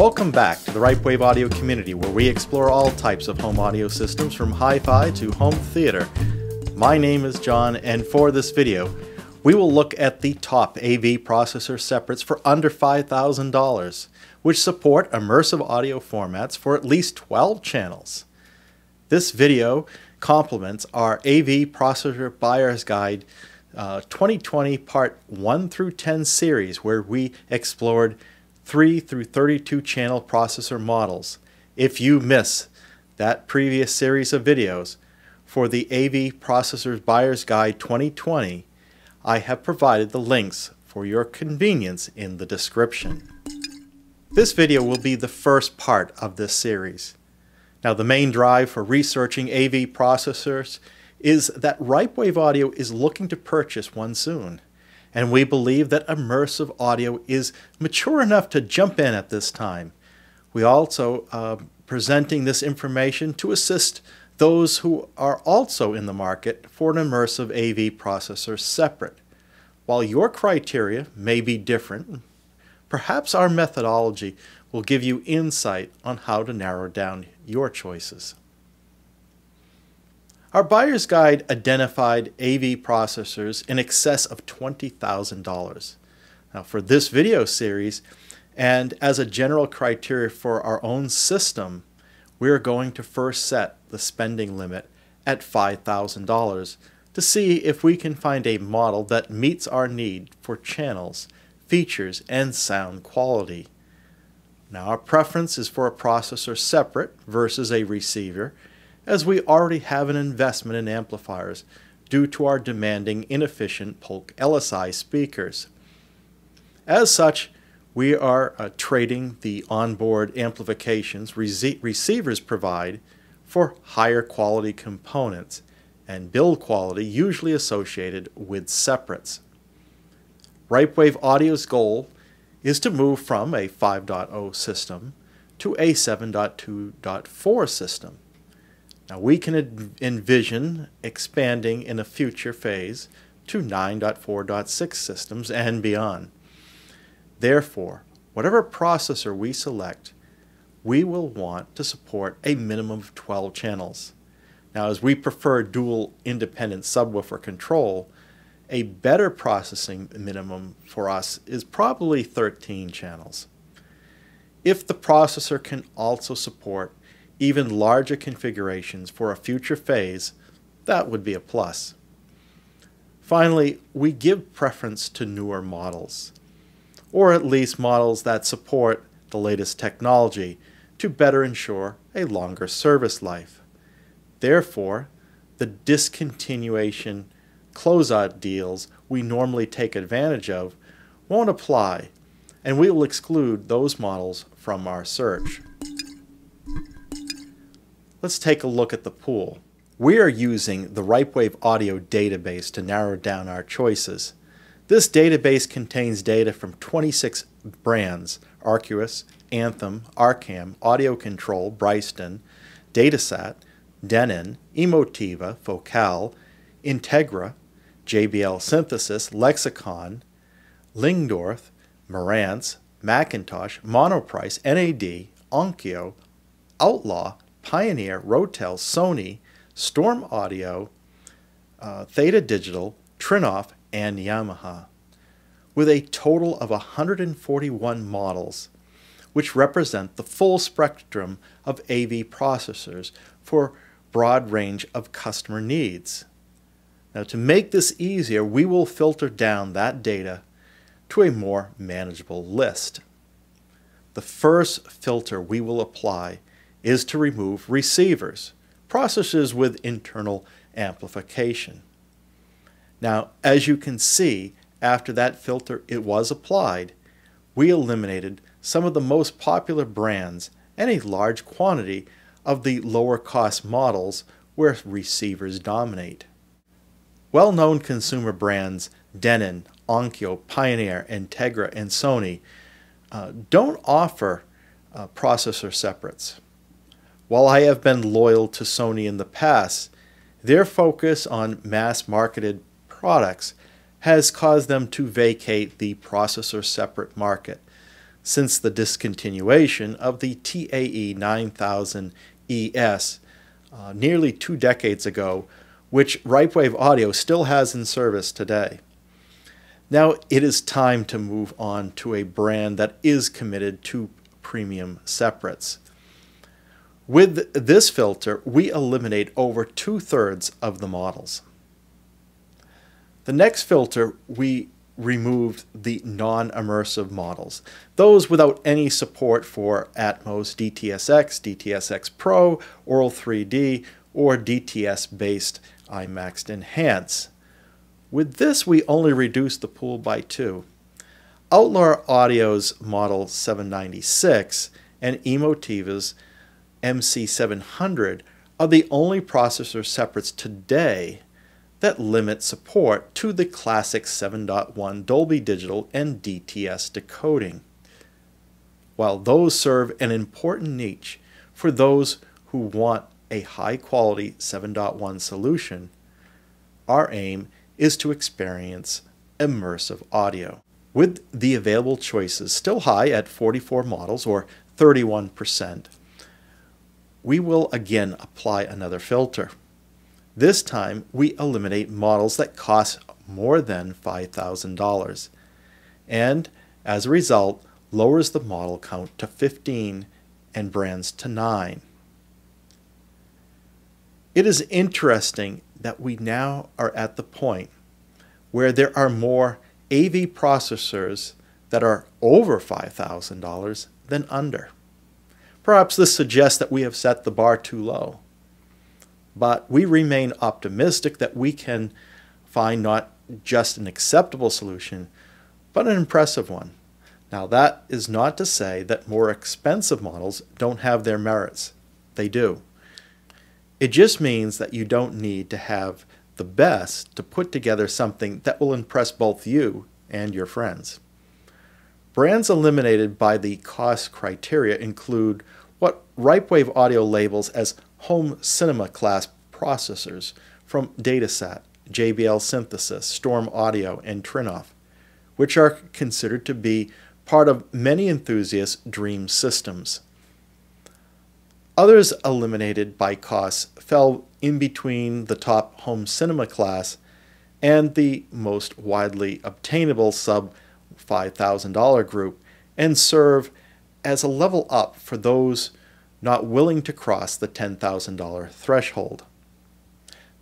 Welcome back to the Ripewave Audio community where we explore all types of home audio systems from hi-fi to home theater. My name is John and for this video we will look at the top AV processor separates for under $5,000 which support immersive audio formats for at least 12 channels. This video complements our AV Processor Buyer's Guide uh, 2020 Part 1 through 10 series where we explored 3 through 32 channel processor models. If you miss that previous series of videos for the AV Processors Buyer's Guide 2020, I have provided the links for your convenience in the description. This video will be the first part of this series. Now the main drive for researching AV processors is that Ripewave Audio is looking to purchase one soon. And we believe that immersive audio is mature enough to jump in at this time. We also uh, presenting this information to assist those who are also in the market for an immersive AV processor separate. While your criteria may be different, perhaps our methodology will give you insight on how to narrow down your choices. Our buyer's guide identified AV processors in excess of $20,000. Now for this video series, and as a general criteria for our own system, we're going to first set the spending limit at $5,000 to see if we can find a model that meets our need for channels, features, and sound quality. Now our preference is for a processor separate versus a receiver, as we already have an investment in amplifiers due to our demanding inefficient Polk LSI speakers. As such, we are uh, trading the onboard amplifications receivers provide for higher quality components and build quality usually associated with separates. Ripewave Audio's goal is to move from a 5.0 system to a 7.2.4 system. Now we can envision expanding in a future phase to 9.4.6 systems and beyond. Therefore, whatever processor we select, we will want to support a minimum of 12 channels. Now, as we prefer dual independent subwoofer control, a better processing minimum for us is probably 13 channels. If the processor can also support even larger configurations for a future phase, that would be a plus. Finally, we give preference to newer models, or at least models that support the latest technology to better ensure a longer service life. Therefore, the discontinuation closeout deals we normally take advantage of won't apply, and we will exclude those models from our search. Let's take a look at the pool. We are using the Ripewave Audio database to narrow down our choices. This database contains data from 26 brands, Acurus, Anthem, Arcam, Audio Control, Bryston, Datasat, Denon, Emotiva, Focal, Integra, JBL Synthesis, Lexicon, Lyngdorf, Marantz, McIntosh, Monoprice, NAD, Onkyo, Outlaw, Pioneer, Rotel, Sony, Storm Audio, uh, Theta Digital, Trinnov, and Yamaha, with a total of 141 models, which represent the full spectrum of AV processors for broad range of customer needs. Now to make this easier, we will filter down that data to a more manageable list. The first filter we will apply is to remove receivers, processes with internal amplification. Now, as you can see, after that filter it was applied, we eliminated some of the most popular brands and a large quantity of the lower cost models where receivers dominate. Well-known consumer brands Denon, Onkyo, Pioneer, Integra, and Sony uh, don't offer uh, processor separates. While I have been loyal to Sony in the past, their focus on mass marketed products has caused them to vacate the processor separate market. since the discontinuation of the TAE 9000 ES uh, nearly two decades ago, which Ripewave Audio still has in service today. Now it is time to move on to a brand that is committed to premium separates. With this filter, we eliminate over two-thirds of the models. The next filter, we removed the non-immersive models, those without any support for Atmos DTS:X, DTS:X Pro, Auro-3D, or DTS-based IMAX Enhanced. With this, we only reduced the pool by two. Outlaw Audio's Model 796 and Emotiva's MC700 are the only processor separates today that limit support to the classic 7.1 Dolby Digital and DTS decoding. While those serve an important niche for those who want a high quality 7.1 solution, our aim is to experience immersive audio. With the available choices still high at 44 models or 31%, we will again apply another filter. This time, we eliminate models that cost more than $5,000 and, as a result, lowers the model count to 15 and brands to 9. It is interesting that we now are at the point where there are more AV processors that are over $5,000 than under. Perhaps this suggests that we have set the bar too low. But we remain optimistic that we can find not just an acceptable solution, but an impressive one. Now, that is not to say that more expensive models don't have their merits. They do. It just means that you don't need to have the best to put together something that will impress both you and your friends. Brands eliminated by the cost criteria include what Ripewave Audio labels as home cinema class processors from Datasat, JBL Synthesis, Storm Audio, and Trinnov, which are considered to be part of many enthusiasts' dream systems. Others eliminated by cost fell in between the top home cinema class and the most widely obtainable sub $5,000 group and serve as a level up for those not willing to cross the $10,000 threshold.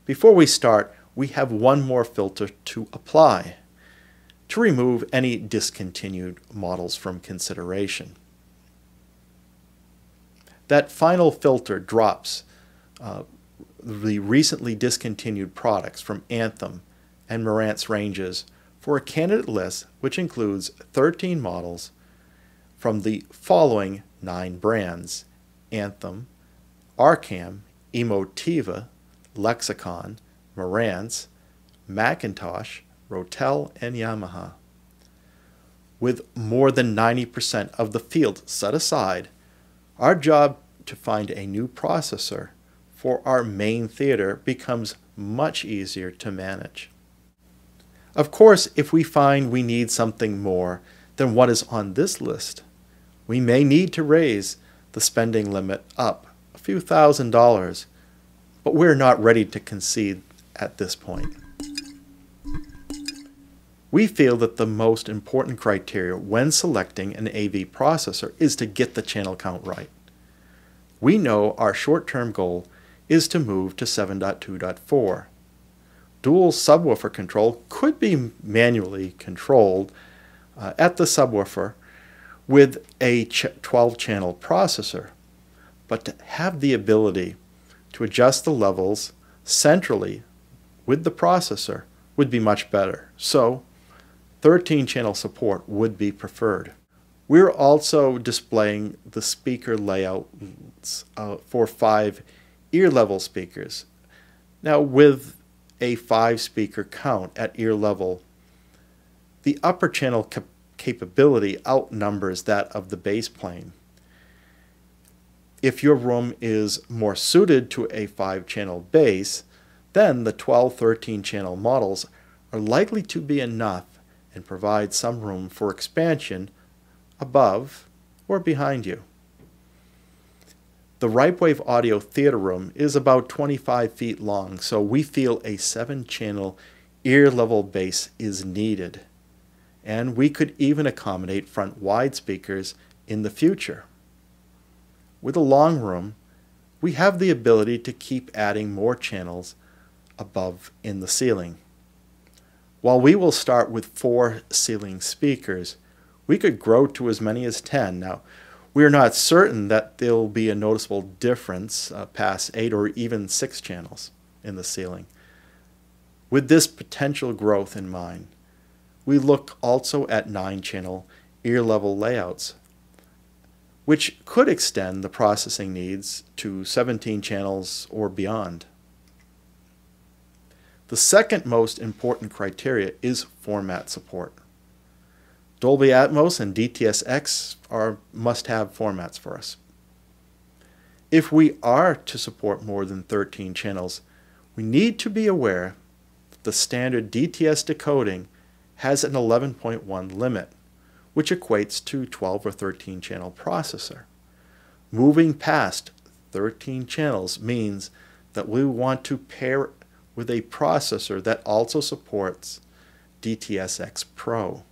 Before we start, we have one more filter to apply to remove any discontinued models from consideration. That final filter drops uh, the recently discontinued products from Anthem and Marantz ranges for a candidate list which includes 13 models from the following nine brands Anthem, Arcam, Emotiva, Lexicon, Marantz, McIntosh, Rotel, and Yamaha. With more than 90% of the field set aside, our job to find a new processor for our main theater becomes much easier to manage. Of course, if we find we need something more than what is on this list, we may need to raise the spending limit up a few thousand dollars, but we're not ready to concede at this point. We feel that the most important criteria when selecting an AV processor is to get the channel count right. We know our short-term goal is to move to 7.2.4. Dual subwoofer control could be manually controlled uh, at the subwoofer with a 12-channel processor, but to have the ability to adjust the levels centrally with the processor would be much better. So 13-channel support would be preferred. We're also displaying the speaker layouts uh, for five ear level speakers. Now with a five speaker count at ear level, the upper channel capability outnumbers that of the base plane. If your room is more suited to a 5-channel base, then the 12-13 channel models are likely to be enough and provide some room for expansion above, or behind you. The Ripewave Audio Theater Room is about 25 feet long, so we feel a 7-channel ear-level base is needed. And we could even accommodate front wide speakers in the future. With a long room, we have the ability to keep adding more channels above in the ceiling. While we will start with four ceiling speakers, we could grow to as many as 10. Now, we are not certain that there will be a noticeable difference uh, past eight or even six channels in the ceiling. With this potential growth in mind, we look also at nine channel ear level layouts which could extend the processing needs to 17 channels or beyond. The second most important criteria is format support. Dolby Atmos and DTS:X are must-have formats for us. If we are to support more than 13 channels, we need to be aware that the standard DTS decoding has an 11.1 limit which equates to 12 or 13 channel processor. Moving past 13 channels means that we want to pair with a processor that also supports DTS:X Pro.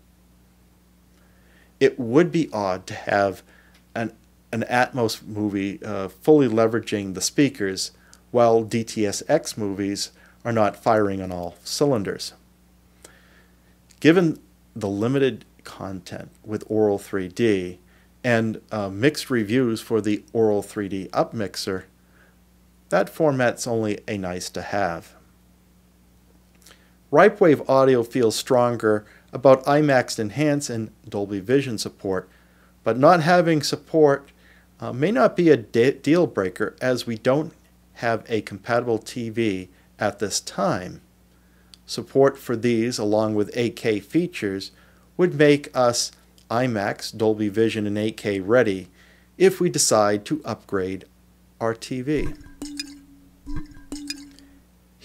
It would be odd to have an, an Atmos movie uh, fully leveraging the speakers while DTS:X movies are not firing on all cylinders. Given the limited content with Auro-3D and uh, mixed reviews for the Auro-3D Upmixer, that format's only a nice to have. Ripewave Audio feels stronger about IMAX Enhance and Dolby Vision support, but not having support uh, may not be a de deal breaker as we don't have a compatible TV at this time. Support for these, along with 8K features, would make us IMAX, Dolby Vision, and 8K ready if we decide to upgrade our TV.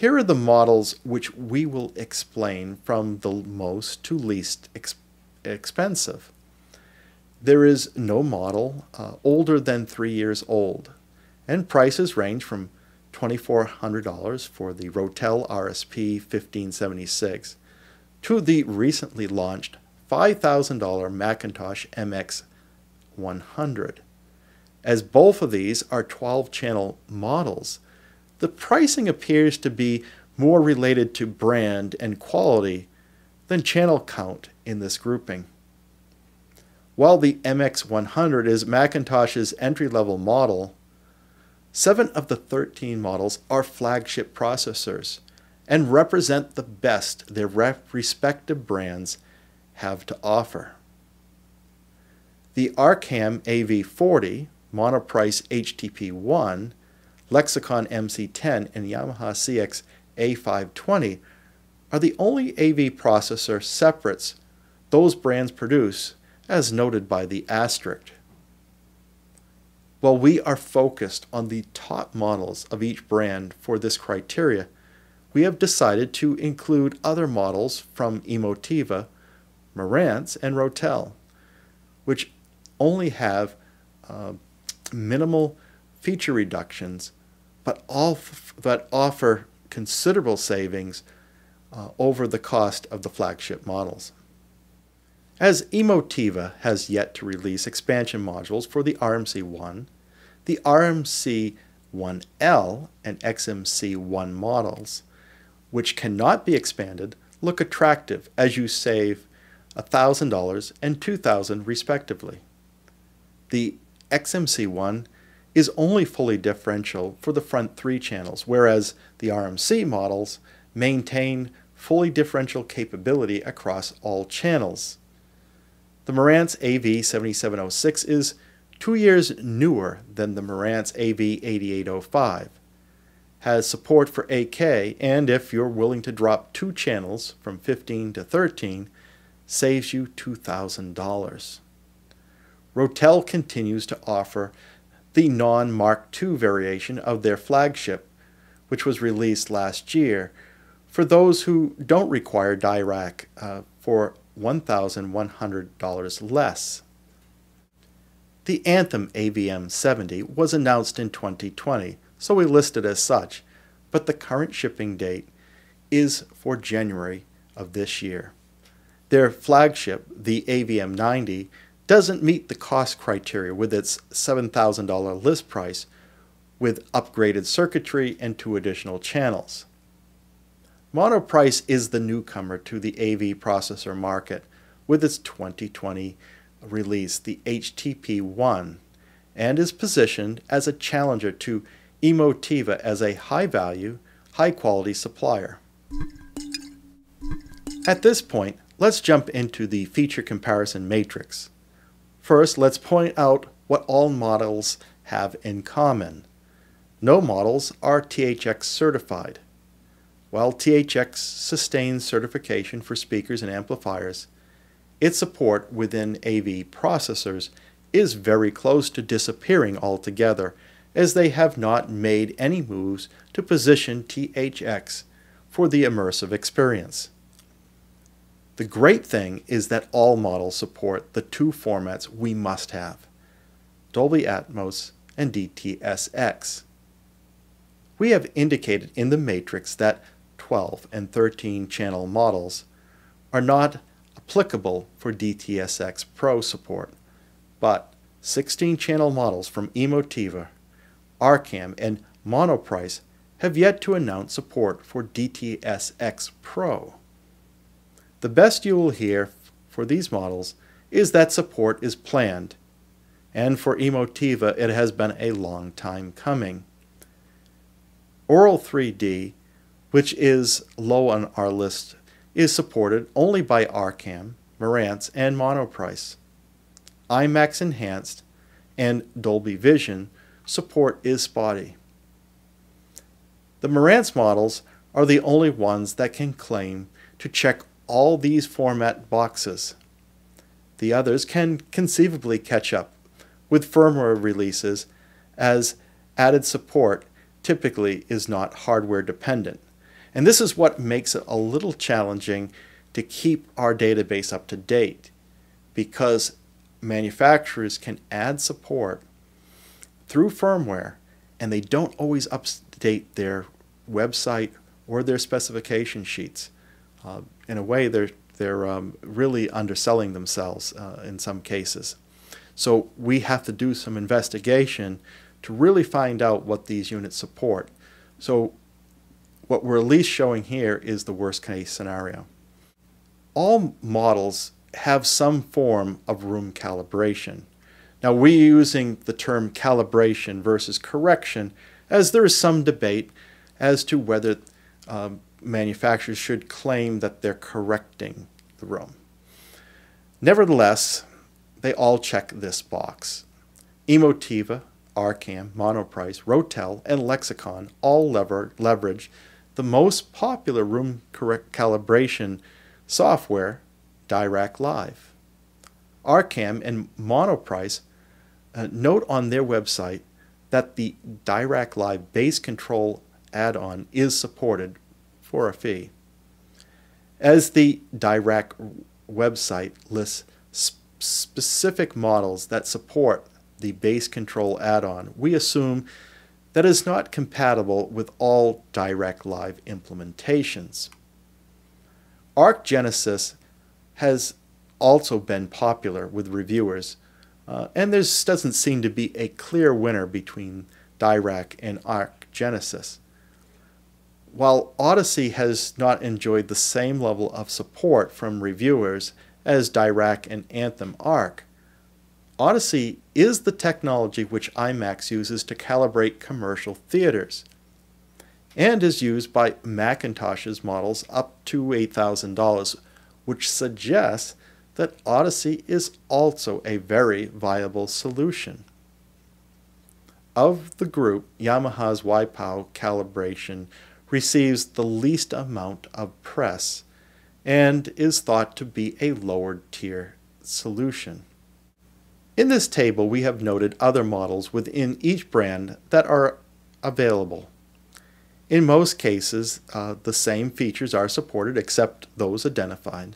Here are the models which we will explain from the most to least ex expensive. There is no model uh, older than three years old, and prices range from $2,400 for the Rotel RSP 1576 to the recently launched $5,000 McIntosh MX 100. As both of these are 12 channel models, the pricing appears to be more related to brand and quality than channel count in this grouping. While the MX100 is McIntosh's entry-level model, seven of the 13 models are flagship processors and represent the best their respective brands have to offer. The Arcam AV40, Monoprice HTP1, Lexicon MC10, and Yamaha CX A520 are the only AV processor separates those brands produce, as noted by the asterisk. While we are focused on the top models of each brand for this criteria, we have decided to include other models from Emotiva Marantz, and Rotel, which only have uh, minimal feature reductions, but, all but offer considerable savings uh, over the cost of the flagship models. As Emotiva has yet to release expansion modules for the RMC1, the RMC1L and XMC1 models, which cannot be expanded, look attractive as you save $1,000 and 2,000 respectively. The XMC one is only fully differential for the front three channels, whereas the RMC models maintain fully differential capability across all channels. The Marantz AV7706 is two years newer than the Marantz AV8805, has support for 8K, and if you're willing to drop two channels from 15 to 13, saves you $2,000. Rotel continues to offer the non-Mark II variation of their flagship, which was released last year, for those who don't require Dirac uh, for $1,100 less. The Anthem AVM 70 was announced in 2020, so we list it as such, but the current shipping date is for January of this year. Their flagship, the AVM 90, doesn't meet the cost criteria with its $7,000 list price with upgraded circuitry and two additional channels. Monoprice is the newcomer to the AV processor market with its 2020 release, the HTP-1, and is positioned as a challenger to Emotiva as a high-value, high-quality supplier. At this point, let's jump into the feature comparison matrix. First, let's point out what all models have in common. No models are THX certified. While THX sustains certification for speakers and amplifiers, its support within AV processors is very close to disappearing altogether as they have not made any moves to position THX for the immersive experience. The great thing is that all models support the two formats we must have, Dolby Atmos and DTS:X. We have indicated in the matrix that 12 and 13 channel models are not applicable for DTS:X Pro support, but 16 channel models from Emotiva, Arcam, and Monoprice have yet to announce support for DTS:X Pro. The best you will hear for these models is that support is planned, and for Emotiva it has been a long time coming. Auro-3D, which is low on our list, is supported only by Arcam, Marantz, and Monoprice. IMAX Enhanced and Dolby Vision support is spotty. The Marantz models are the only ones that can claim to check all these format boxes. The others can conceivably catch up with firmware releases as added support typically is not hardware dependent. And this is what makes it a little challenging to keep our database up to date because manufacturers can add support through firmware and they don't always update their website or their specification sheets. Uh, in a way, they're, they're um, really underselling themselves uh, in some cases. So we have to do some investigation to really find out what these units support. So what we're at least showing here is the worst case scenario. All models have some form of room calibration. Now we're using the term calibration versus correction as there is some debate as to whether um, manufacturers should claim that they're correcting the room. Nevertheless, they all check this box. Emotiva, Arcam, Monoprice, Rotel, and Lexicon all lever leverage the most popular room correct calibration software, Dirac Live. Arcam and Monoprice uh, note on their website that the Dirac Live Bass Control add-on is supported for a fee. As the Dirac website lists sp specific models that support the Bass Control add-on, we assume that is not compatible with all Dirac Live implementations. ARC Genesis has also been popular with reviewers, uh, and there doesn't seem to be a clear winner between Dirac and ARC Genesis. While Audyssey has not enjoyed the same level of support from reviewers as Dirac and Anthem ARC, Audyssey is the technology which IMAX uses to calibrate commercial theaters and is used by McIntosh's models up to $8,000, which suggests that Audyssey is also a very viable solution. Of the group, Yamaha's YPAO calibration receives the least amount of press and is thought to be a lower tier solution. In this table, we have noted other models within each brand that are available. In most cases, uh, the same features are supported except those identified.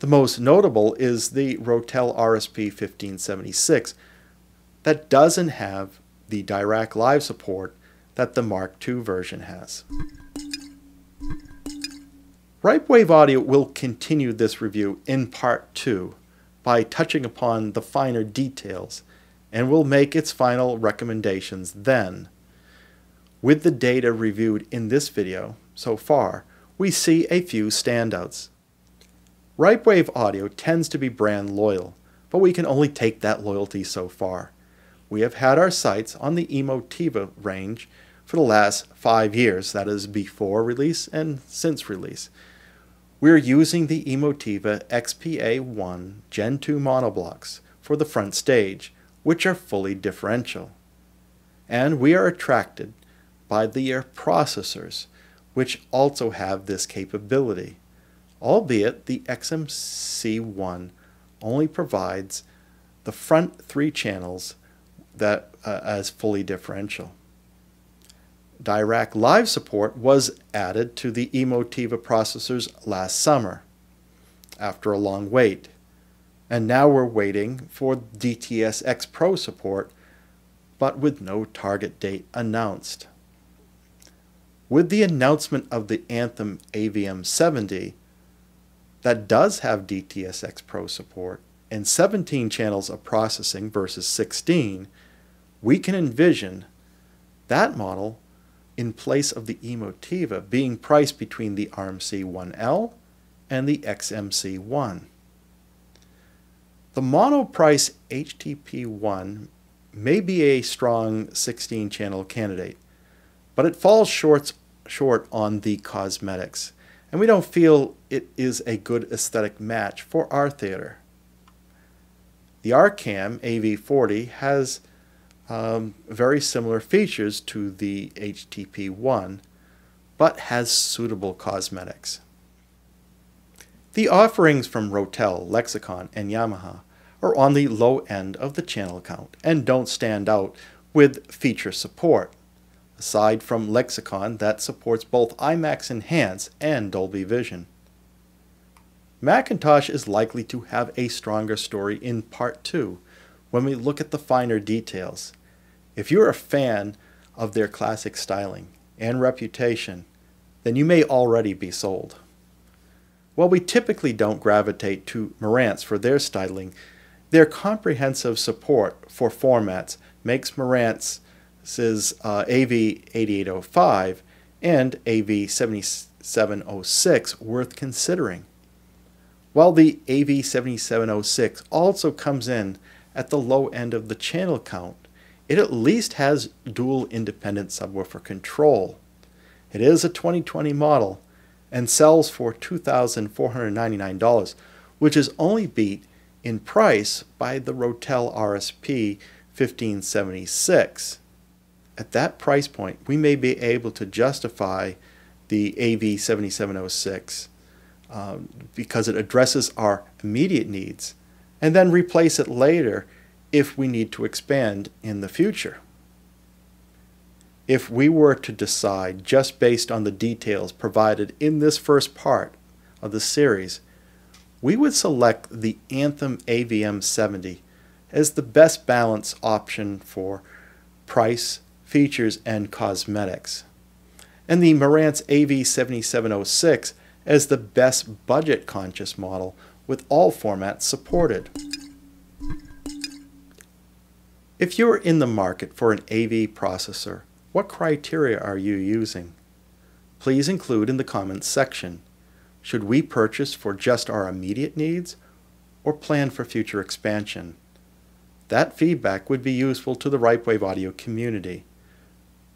The most notable is the Rotel RSP 1576, that doesn't have the Dirac Live support that the Mark II version has. RipeWave Audio will continue this review in part 2 by touching upon the finer details and will make its final recommendations then. With the data reviewed in this video so far, we see a few standouts. RipeWave Audio tends to be brand loyal, but we can only take that loyalty so far. We have had our sights on the Emotiva range for the last five years, that is before release and since release. We're using the Emotiva XPA1 Gen 2 monoblocks for the front stage, which are fully differential. And we are attracted by the air processors, which also have this capability, albeit the XMC1 only provides the front three channels that uh, as fully differential. Dirac Live support was added to the Emotiva processors last summer after a long wait. And now we're waiting for DTS X Pro support, but with no target date announced. With the announcement of the Anthem AVM 70, that does have DTS X Pro support and 17 channels of processing versus 16, we can envision that model in place of the Emotiva being priced between the RMC-1L and the XMC-1. The monoprice HTP-1 may be a strong 16-channel candidate, but it falls short, short on the cosmetics, and we don't feel it is a good aesthetic match for our theater. The Arcam AV40 has um, very similar features to the HTP-1, but has suitable cosmetics. The offerings from Rotel, Lexicon, and Yamaha are on the low end of the channel count and don't stand out with feature support, aside from Lexicon that supports both IMAX Enhance and Dolby Vision. McIntosh is likely to have a stronger story in Part 2 when we look at the finer details. If you're a fan of their classic styling and reputation, then you may already be sold. While we typically don't gravitate to Marantz for their styling, their comprehensive support for formats makes Marantz's uh, AV8805 and AV7706 worth considering. While the AV7706 also comes in at the low end of the channel count, it at least has dual independent subwoofer control. It is a 2020 model and sells for $2,499, which is only beat in price by the Rotel RSP 1576. At that price point, we may be able to justify the AV7706 uh, because it addresses our immediate needs and then replace it later if we need to expand in the future. If we were to decide just based on the details provided in this first part of the series, we would select the Anthem AVM 70 as the best balance option for price, features, and cosmetics, and the Marantz AV7706 as the best budget conscious model with all formats supported. If you're in the market for an AV processor, what criteria are you using? Please include in the comments section. Should we purchase for just our immediate needs or plan for future expansion? That feedback would be useful to the RipeWave audio community.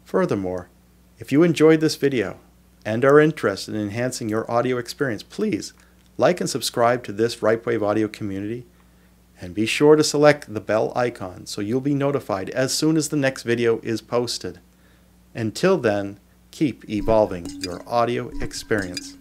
Furthermore, if you enjoyed this video and are interested in enhancing your audio experience, please like and subscribe to this RipeWave audio community and be sure to select the bell icon so you'll be notified as soon as the next video is posted. Until then, keep evolving your audio experience.